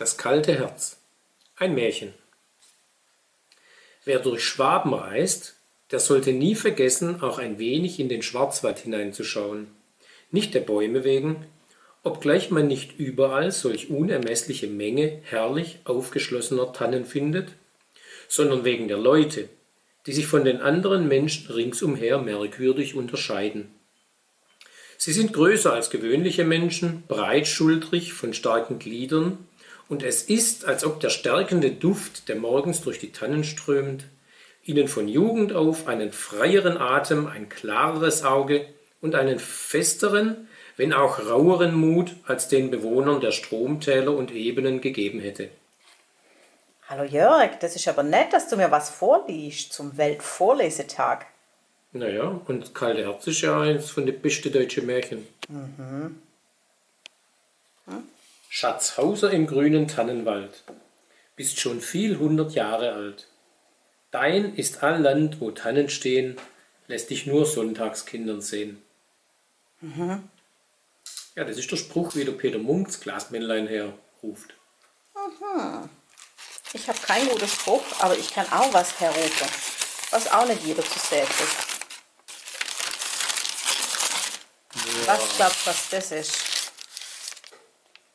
Das kalte Herz. Ein Märchen. Wer durch Schwaben reist, der sollte nie vergessen, auch ein wenig in den Schwarzwald hineinzuschauen. Nicht der Bäume wegen, obgleich man nicht überall solch unermessliche Menge herrlich aufgeschlossener Tannen findet, sondern wegen der Leute, die sich von den anderen Menschen ringsumher merkwürdig unterscheiden. Sie sind größer als gewöhnliche Menschen, breitschultrig, von starken Gliedern und es ist, als ob der stärkende Duft, der morgens durch die Tannen strömt, ihnen von Jugend auf einen freieren Atem, ein klareres Auge und einen festeren, wenn auch raueren Mut als den Bewohnern der Stromtäler und Ebenen gegeben hätte. Hallo Jörg, das ist aber nett, dass du mir was vorliest zum Weltvorlesetag. Naja, und Kalte Herz ist ja eins von den besten deutschen Märchen. Mhm. Hm? Schatzhauser im grünen Tannenwald, bist schon viel hundert Jahre alt. Dein ist all Land, wo Tannen stehen, lässt dich nur Sonntagskindern sehen. Mhm. Ja, das ist der Spruch, wie der Peter Munks Glasmännlein herruft. Mhm. Ich habe keinen guten Spruch, aber ich kann auch was herrufen, was auch nicht jeder zu sehen ist. Ja. Was glaubst du, was das ist?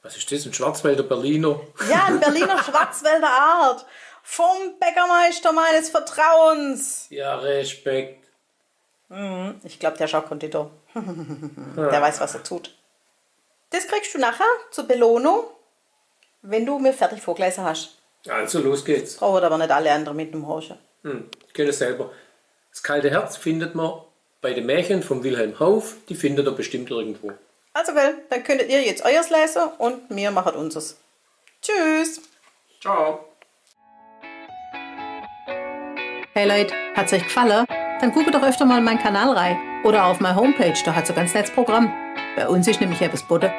Was ist das? Ein Schwarzwälder Berliner? Ja, ein Berliner Schwarzwälder Art. Vom Bäckermeister meines Vertrauens. Ja, Respekt. Mhm, ich glaube, der auch Konditor. der weiß, was er tut. Das kriegst du nachher zur Belohnung, wenn du mir fertig vorgelesen hast. Also, los geht's. Braucht aber nicht alle anderen mit dem Horchen. Hm, ich kenne es selber. Das kalte Herz findet man bei den Märchen von Wilhelm Hauff. Die findet ihr bestimmt irgendwo. Also, well, dann könntet ihr jetzt euers lesen und wir machen unseres. Tschüss. Ciao. Hey Leute, hat's euch gefallen? Dann guckt doch öfter mal in meinen Kanal rein oder auf meine Homepage, da hat's ein ganz nettes Programm. Bei uns ist nämlich etwas Butter.